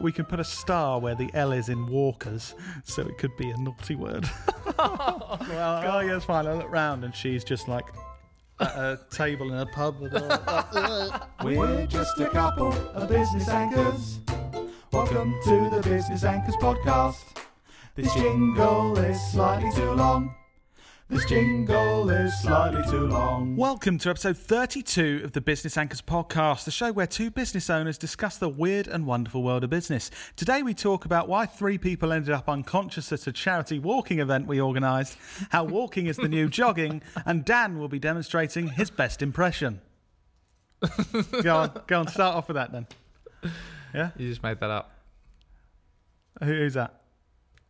we can put a star where the L is in walkers, so it could be a naughty word. well, oh yeah, it's fine. I look round and she's just like at a table in a pub. with a- We're just a couple of business anchors. Welcome to the Business Anchors podcast. This jingle is slightly too long. This jingle is slightly too long. Welcome to episode 32 of the Business Anchors podcast, the show where two business owners discuss the weird and wonderful world of business. Today we talk about why three people ended up unconscious at a charity walking event we organised, how walking is the new jogging, and Dan will be demonstrating his best impression. go on, go on, start off with that then. Yeah? You just made that up. Who- Who's that?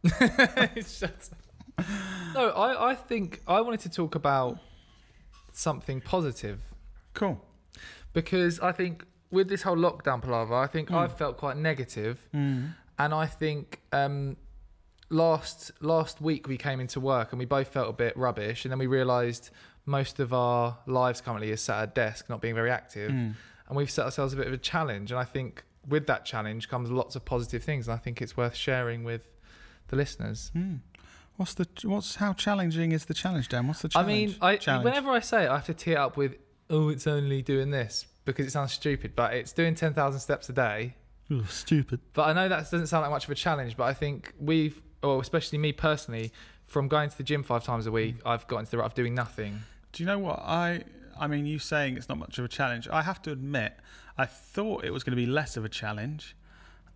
Shut up. No, I, I think I wanted to talk about something positive Cool. because I think with this whole lockdown palaver, I think I've felt quite negative, Mm. and I think um, last last week we came into work and we both felt a bit rubbish, and then we realised most of our lives currently is sat at a desk, not being very active, Mm. and we've set ourselves a bit of a challenge, and I think with that challenge comes lots of positive things, and I think it's worth sharing with the listeners. Mm. What's the what's how challenging is the challenge, Dan? What's the challenge? I mean, I challenge. whenever I say it, I have to tee it up with, "Oh, it's only doing this," because it sounds stupid, but it's doing ten thousand steps a day. Stupid. But I know that doesn't sound like much of a challenge, but I think we've, or especially me personally, from going to the gym five times a week, I've got into the rut of doing nothing. Do you know what I? I mean, you saying it's not much of a challenge. I have to admit, I thought it was going to be less of a challenge,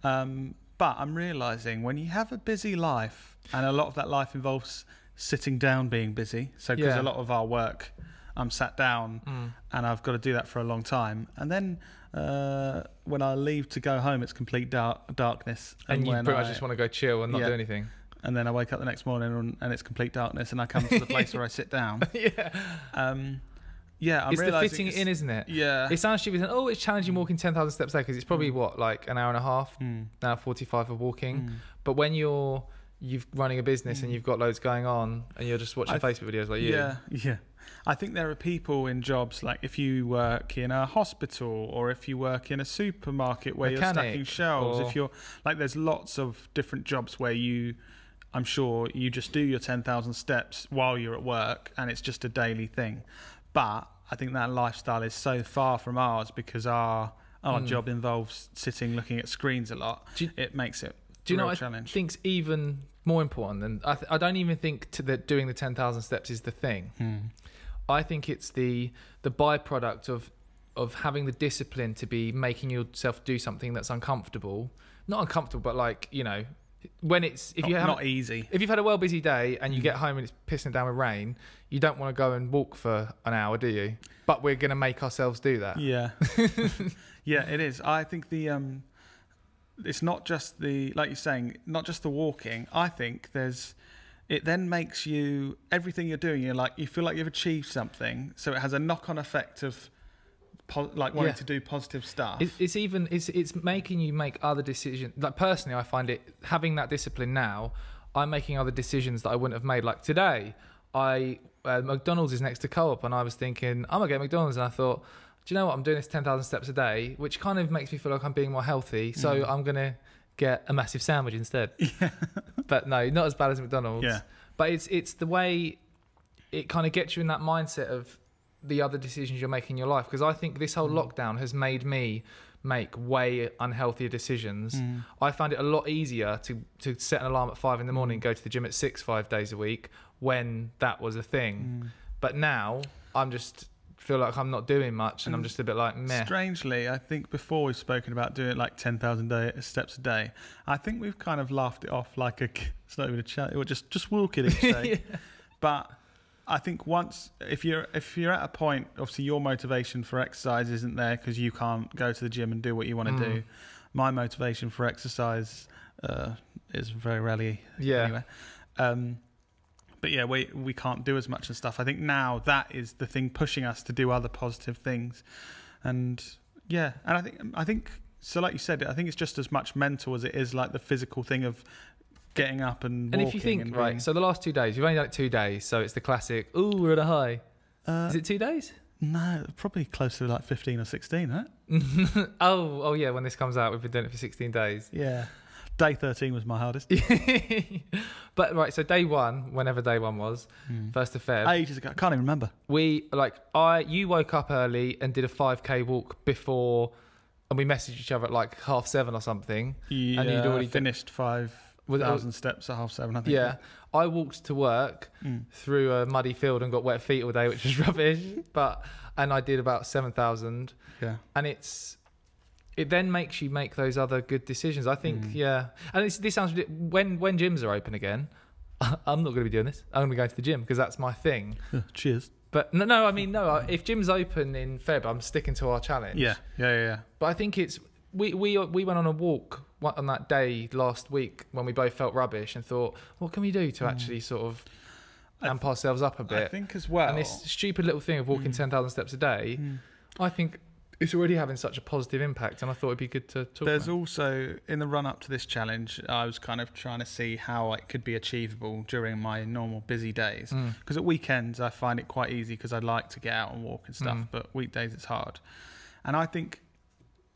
um, but I'm realizing when you have a busy life, and a lot of that life involves sitting down, being busy. So because Yeah. a lot of our work, I'm sat down, Mm. and I've got to do that for a long time, and then. Uh, when I leave to go home, it's complete dark, darkness, And, you when pretty I- just want to go chill and not Yeah. do anything. and then I wake up the next morning and, and it's complete darkness, and I come to the place where I sit down. yeah, Um, yeah, I'm it's the fitting it it's- in, isn't it? Yeah. It sounds stupid. Oh, it's challenging walking ten thousand steps a day because it's probably what like an hour and a half, Mm, hour forty-five of walking. mm. But when you're you've running a business and Mm. you've got loads going on and you're just watching I Facebook videos like you. Yeah, yeah. I think there are people in jobs like if you work in a hospital or if you work in a supermarket where you're stacking Mechanic shelves. or- If you're like, there's lots of different jobs where you, I'm sure, you just do your ten thousand steps while you're at work, and it's just a daily thing. But I think that lifestyle is so far from ours because our our Mm. job involves sitting looking at screens a lot. You- it makes it Do you know what I challenge. think's even more important than I, th- I don't even think to that doing the ten thousand steps is the thing. Hmm. I think it's the the byproduct of of having the discipline to be making yourself do something that's uncomfortable, not uncomfortable, but like you know, when it's if not, you have not easy. if you've had a well busy day and you Mm. get home and it's pissing down with rain, you don't want to go and walk for an hour, do you? But we're going to make ourselves do that. Yeah, yeah, it is. I think the um, it's not just the like you're saying, not just the walking. I think there's it then makes you everything you're doing. You're like you feel like you've achieved something, so it has a knock-on effect of po- like wanting Yeah. to do positive stuff. It, it's even it's it's making you make other decisions. Like personally, I find it having that discipline now. I'm making other decisions that I wouldn't have made. Like today, I uh, McDonald's is next to Co-op, and I was thinking I'm gonna get McDonald's, and I thought, do you know what? I'm doing this ten thousand steps a day, which kind of makes me feel like I'm being more healthy. So Mm. I'm gonna get a massive sandwich instead. yeah, But no, not as bad as McDonald's. yeah, But it's it's the way it kind of gets you in that mindset of the other decisions you're making in your life. Because I think this whole Mm. lockdown has made me make way unhealthier decisions. Mm. I found it a lot easier to to set an alarm at five in the morning, go to the gym at six five days a week when that was a thing. Mm. But now I'm just feel like I'm not doing much, and I'm just a bit like meh. Strangely, I think before we've spoken about doing like 10,000 day, steps a day, I think we've kind of laughed it off like a, it's not even a challenge, we're just, just walk it each day. But I think once, if you're, if you're at a point, obviously your motivation for exercise isn't there because you can't go to the gym and do what you want to Mm. do. My motivation for exercise uh, is very rarely Yeah. anyway. Um, but yeah, we we can't do as much and stuff. I think now that is the thing pushing us to do other positive things, and yeah, and I think I think so. Like you said, I think it's just as much mental as it is like the physical thing of getting up and And if you think and right, so the last two days, you've only done it two days, so it's the classic. Ooh, we're at a high. uh, Is it two days? No, probably close to like 15 or 16, right? oh, oh yeah. When this comes out, we've been doing it for 16 days. Yeah. Day 13 was my hardest. but right, so day one, whenever day one was, Mm. first of Feb, Ages ago. I can't even remember. we like I you woke up early and did a 5k walk before, and we messaged each other at like half seven or something. Yeah, you'd already done- finished Was- 5,000 steps at half seven, I think. Yeah, I walked to work Mm. through a muddy field and got wet feet all day, which was rubbish. But and I did about seven thousand, Yeah. and it's it then makes you make those other good decisions. I think, Mm. yeah. And this, this sounds when when gyms are open again. I'm not going to be doing this. I'm going to go to the gym because that's my thing. Cheers. But no, no, I mean, no. If gyms open in Feb, I'm sticking to our challenge. Yeah. Yeah, yeah, yeah. But I think it's we we we went on a walk on that day last week when we both felt rubbish and thought, what can we do to Mm. actually sort of amp ourselves up a bit? I think as well. and this stupid little thing of walking Mm. ten thousand steps a day, Mm. I think it's already having such a positive impact, and I thought it'd be good to talk. There's about. also in the run up to this challenge, I was kind of trying to see how it could be achievable during my normal busy days. Mm. Because at weekends I find it quite easy because I like to get out and walk and stuff, Mm. but weekdays it's hard. And I think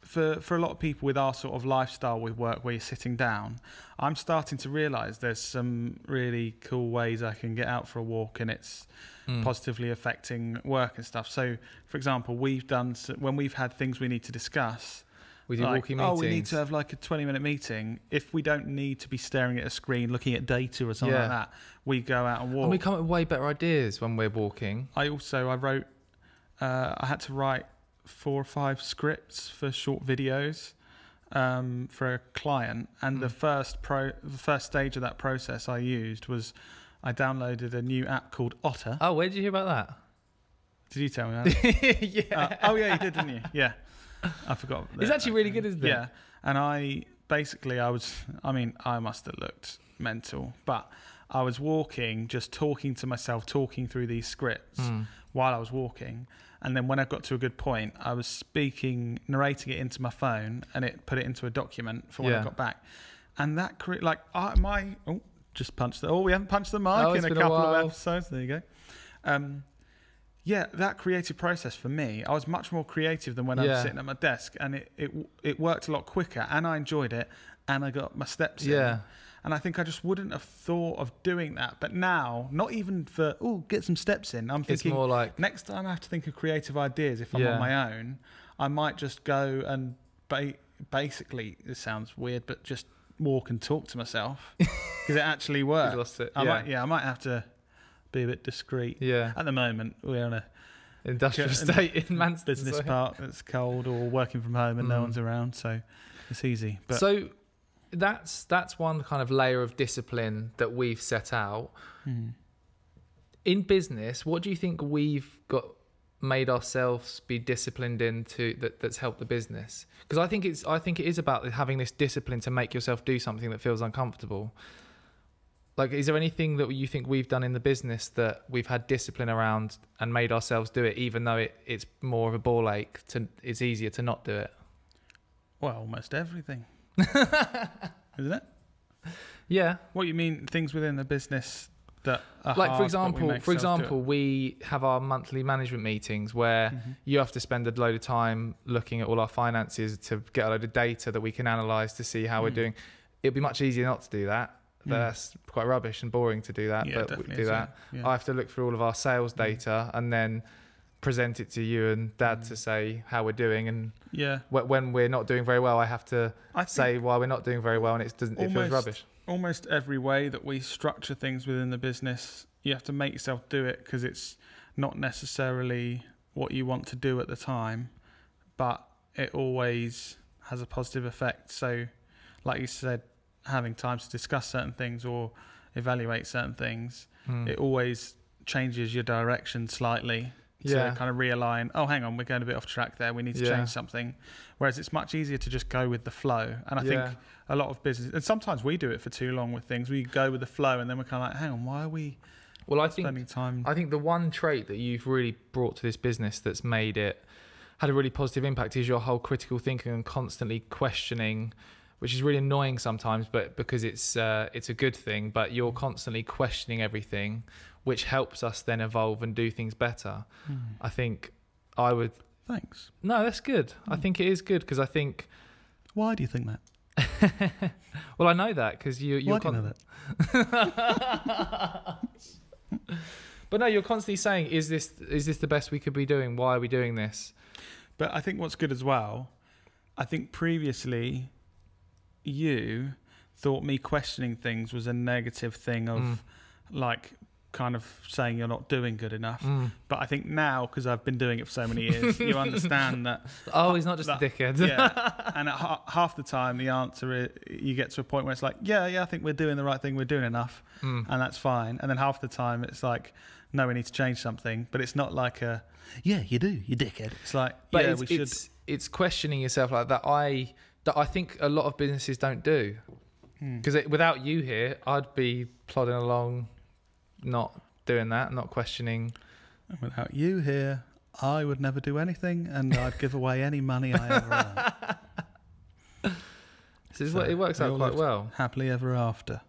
for for a lot of people with our sort of lifestyle with work where you're sitting down, I'm starting to realise there's some really cool ways I can get out for a walk and it's Mm. positively affecting work and stuff. So, for example, we've done when we've had things we need to discuss. We do like, walking oh, we need to have like a 20 minute meeting. If we don't need to be staring at a screen, looking at data or something like that, we go out and walk. and we come up with way better ideas when we're walking. I also I wrote uh, I had to write four or five scripts for short videos um, for a client, and the Mm. first pro the first stage of that process I used was I downloaded a new app called Otter. Oh, where did you hear about that? Did you tell me that? that? yeah, Uh, oh yeah, you did, didn't you? Yeah, I forgot. It's actually really good, isn't it? Yeah, and I basically I was I mean I must have looked mental, but I was walking, just talking to myself, talking through these scripts Mm. while I was walking, and then when I got to a good point, I was speaking, narrating it into my phone, and it put it into a document for when I got back, and that cre- like I, my oh just punched the oh we haven't punched the mic Oh, in a been a couple of episodes. There you go. Um, yeah, that creative process for me, I was much more creative than when I was sitting at my desk, and it, it it worked a lot quicker, and I enjoyed it, and I got my steps in. And I think I just wouldn't have thought of doing that. But now, not even for oh, get some steps in. I'm It's thinking more like next time I have to think of creative ideas if I'm Yeah. on my own, I might just go and ba- basically this sounds weird, but just walk and talk to myself because it actually works. lost it. I yeah. might, yeah, I might have to be a bit discreet. yeah. At the moment, we're on a Industrial estate in Manchester business park that's cold or working from home and no Mm. one's around, so it's easy. But so that's that's one kind of layer of discipline that we've set out. Hmm. in business, what do you think we've got made ourselves be disciplined into that, that's helped the business? Because I think it's I think it is about having this discipline to make yourself do something that feels uncomfortable. Like, is there anything that you think we've done in the business that we've had discipline around and made ourselves do it, even though it, it's more of a ball ache? To it's easier to not do it. well, almost everything, isn't it? Yeah, What you mean? Things within the business that are like for example, for ourselves do it? example, we have our monthly management meetings where Mhm. you have to spend a load of time looking at all our finances to get a load of data that we can analyze to see how we're Mm. doing. It'd be much easier not to do that. Mm. That's quite rubbish and boring to do that, yeah, but we do that. Yeah. Mm. I have to look through all of our sales data and then present it to you and dad Mm. to say how we're doing. And yeah, wh- when we're not doing very well, I have to I say why we're not doing very well, and it doesn't. It feels rubbish. almost every way that we structure things within the business, you have to make yourself do it because it's not necessarily what you want to do at the time, but it always has a positive effect. So, like you said, having time to discuss certain things or evaluate certain things, Mm. it always changes your direction slightly to Yeah. kind of realign. Oh, hang on, we're going a bit off track there. We need to Yeah. change something. Whereas it's much easier to just go with the flow. And I Yeah. think a lot of business, and sometimes we do it for too long with things. We go with the flow, and then we're kind of like, hang on, why are we Well, I think spending time? I think the one trait that you've really brought to this business that's made it had a really positive impact is your whole critical thinking and constantly questioning, which is really annoying sometimes, but because it's uh, it's a good thing. But you're constantly questioning everything, which helps us then evolve and do things better. Hmm. I think I would. Thanks. No, that's good. I Mm. think it is good because I think. Why do you think that? Well, I know that because you. You're Why do you know that? But no, you're constantly saying, "Is this is this the best we could be doing? Why are we doing this?" But I think what's good as well, I think previously you thought me questioning things was a negative thing of Mm. like kind of saying you're not doing good enough. Mm. But I think now, because I've been doing it for so many years, you understand that. Oh, he's not just a dickhead. Yeah. and ha- half the time, the answer is you get to a point where it's like, yeah, yeah, I think we're doing the right thing, we're doing enough, Mm. and that's fine. And then half the time, it's like, no, we need to change something. But it's not like a, yeah, you do, you dickhead. It's like, But yeah, it's, we should. it's it's questioning yourself like that. I that I think a lot of businesses don't do Hmm. because without you here, I'd be plodding along, not doing that, not questioning. And Without you here, I would never do anything, and I'd give away any money I ever earn. So So, it works out quite well. Happily ever after.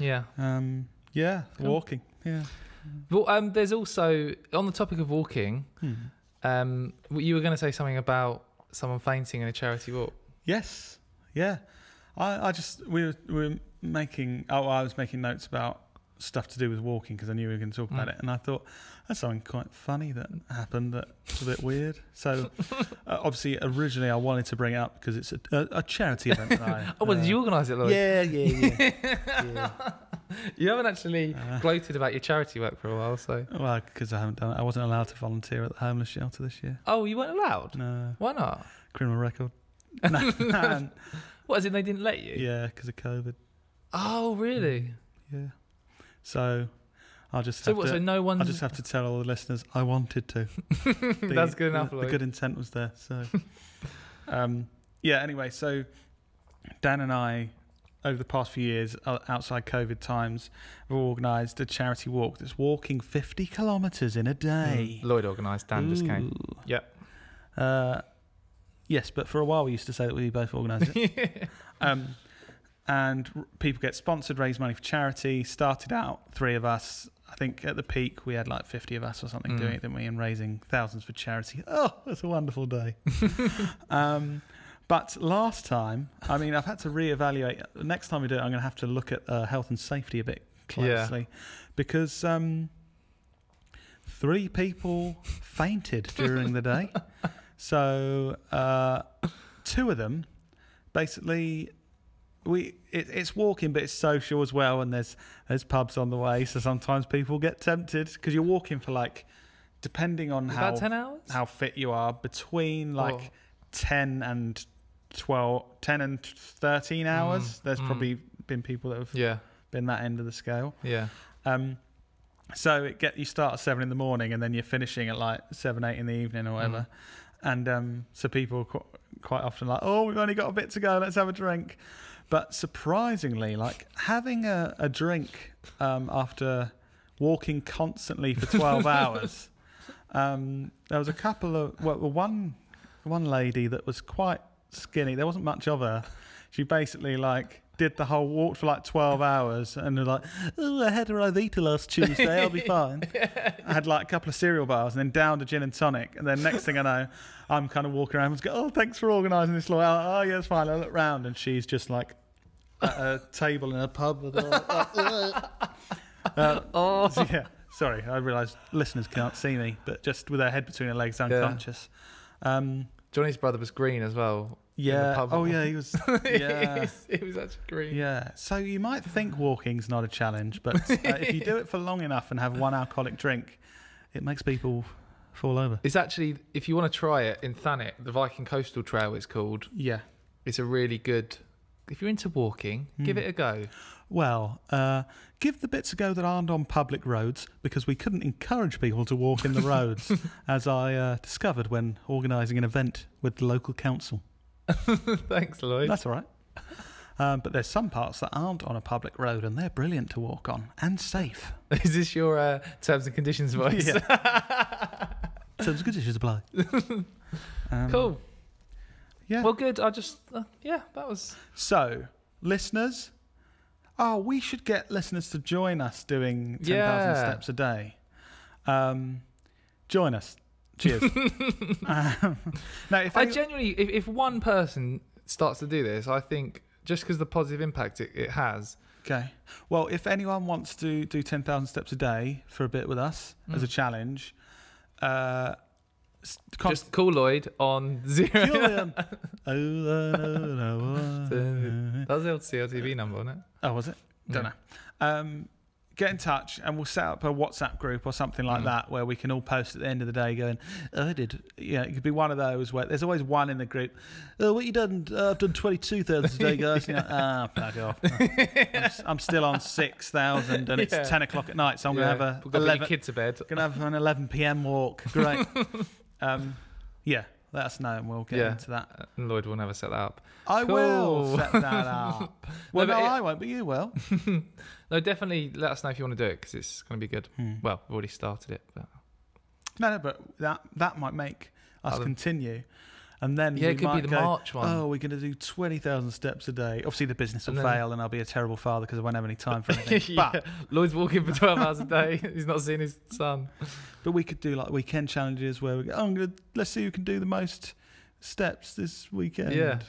Yeah. Um, yeah, Cool. walking. Yeah. But um, there's also on the topic of walking. Hmm. Um, you were going to say something about someone fainting in a charity walk. Yes. Yeah. I, I just we were, we were making. Oh, I was making notes about stuff to do with walking because I knew we were going to talk about Mm. it, and I thought that's something quite funny that happened that's a bit weird. So, uh, obviously, originally I wanted to bring it up because it's a, a, a charity event. I, Oh, well, uh, did you organise it, Lloyd? Yeah, yeah, yeah. yeah. You haven't actually Uh, gloated about your charity work for a while, so. Well, because I haven't done it. I wasn't allowed to volunteer at the homeless shelter this year. Oh, you weren't allowed. No, Why not? criminal record. no, no, What? As in they didn't let you? yeah, because of COVID. Oh, really? Yeah. So, I'll just So have what? to. So no one's. I just have to tell all the listeners I wanted to. The- That's good enough, The, Lloyd. the good intent was there. So, um, yeah. Anyway, so Dan and I, over the past few years, uh, outside COVID times, have organised a charity walk that's walking 50 kilometres in a day. Mm. Lloyd organised. Dan just came. Ooh. Yep. Uh, yes, but for a while we used to say that we both organised it. um, and people get sponsored, raise money for charity. Started out three of us. I think at the peak we had like 50 of us or something Mm. doing it, didn't we? And raising thousands for charity. Oh, that's a wonderful day. um, but last time, I mean, I've had to reevaluate. Next time we do it, I'm going to have to look at uh, health and safety a bit Yeah. closely because um, three people fainted during the day. So uh, two of them, basically, we it, it's walking, but it's social as well, and there's there's pubs on the way. So sometimes people get tempted because you're walking for like, depending on how ten hours. how fit you are, between like Oh. ten and 12, 10 and thirteen hours. Mm, There's mm. probably been people that have Yeah. been that end of the scale. Yeah. Um, so it get you start at seven in the morning and then you're finishing at like seven, eight in the evening or whatever. And um, so people quite often like, oh, we've only got a bit to go. Let's have a drink. But surprisingly, like having a, a drink um, after walking constantly for 12 hours, um, there was a couple of, well, one, one lady that was quite skinny. There wasn't much of her. She basically like did the whole walk for like 12 hours and they're like, oh, I had a Ryvita last Tuesday. I'll be fine. I had like a couple of cereal bars and then down a gin and tonic. And then next thing I know, I'm kind of walking around and go, oh, thanks for organising this. Like, oh, yeah, it's fine. I look round and she's just like at a table in a pub. With all, uh, Oh. so, yeah. Sorry, I realise listeners can't see me, but just with her head between her legs, unconscious. Um, Johnny's brother was green as well. Yeah. Oh, yeah. He was. Yeah. it was actually green. Yeah. So you might think walking's not a challenge, but uh, if you do it for long enough and have one alcoholic drink, it makes people fall over. It's actually, if you want to try it in Thanet, the Viking Coastal Trail, it's called. Yeah. It's a really good. If you're into walking, give Hmm. it a go. Well, uh, give the bits a go that aren't on public roads because we couldn't encourage people to walk in the roads, as I uh, discovered when organising an event with the local council. Thanks, Lloyd. That's all right. Um, but there's some parts that aren't on a public road and they're brilliant to walk on and safe. Is this your uh, terms and conditions voice? Terms and conditions apply. Um, cool. Yeah. Well, good. I just, uh, yeah, that was. So, listeners, oh, we should get listeners to join us doing 10,000 Yeah. steps a day. Um, join us. Cheers. um, no, if I any- genuinely, if, if one person starts to do this, I think just because the positive impact it, it has. okay. Well, if anyone wants to do ten thousand steps a day for a bit with us as a Mm. challenge, uh, Just call Lloyd on zero. Julian. Oh, no, no, no. That was the old CLTV number, wasn't it? Oh, was it? Don't Yeah. know. Um, get in touch and we'll set up a WhatsApp group or something like Mm. that where we can all post at the end of the day going, oh, I did. Yeah, it could be one of those where there's always one in the group. Oh, what you done? Uh, I've done 22,000 today, guys. You know, ah, fuck off. I'm, I'm still on 6,000 and it's Yeah. 10 o'clock at night, so I'm Yeah. going to have a We've got 11, your kid to bed. gonna have an 11 p.m. walk. Great. um, yeah, let us know and we'll get Yeah. into that. Uh, Lloyd will never set that up. I will set that up. Well, No, no, it- I won't, but you will. No, definitely let us know if you want to do it because it's going to be good. Hmm. Well, we've already started it, but No, no, but that that might make us Other- continue, and then yeah, we it could might be the go, March one. Oh, we're going to do twenty thousand steps a day. Obviously, the business will And fail, and I'll be a terrible father because I won't have any time for anything. But. Lloyd's walking for 12 hours a day. He's not seeing his son. but we could do like weekend challenges where we go. Oh, I'm gonna let's see who can do the most steps this weekend. Yeah.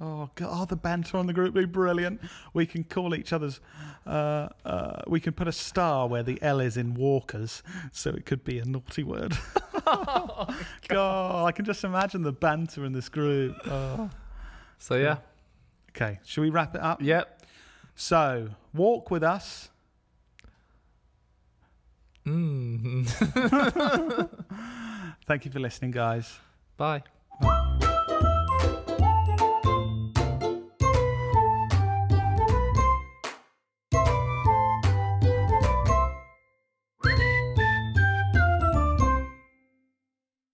Oh god, oh, the banter on the group would be brilliant. We can call each other's. Uh, uh, we can put a star where the L is in walkers, so it could be a naughty word. God, I can just imagine the banter in this group. Oh. So, yeah. Okay, shall we wrap it up? Yep. So, walk with us. Mm. Thank you for listening, guys. Bye.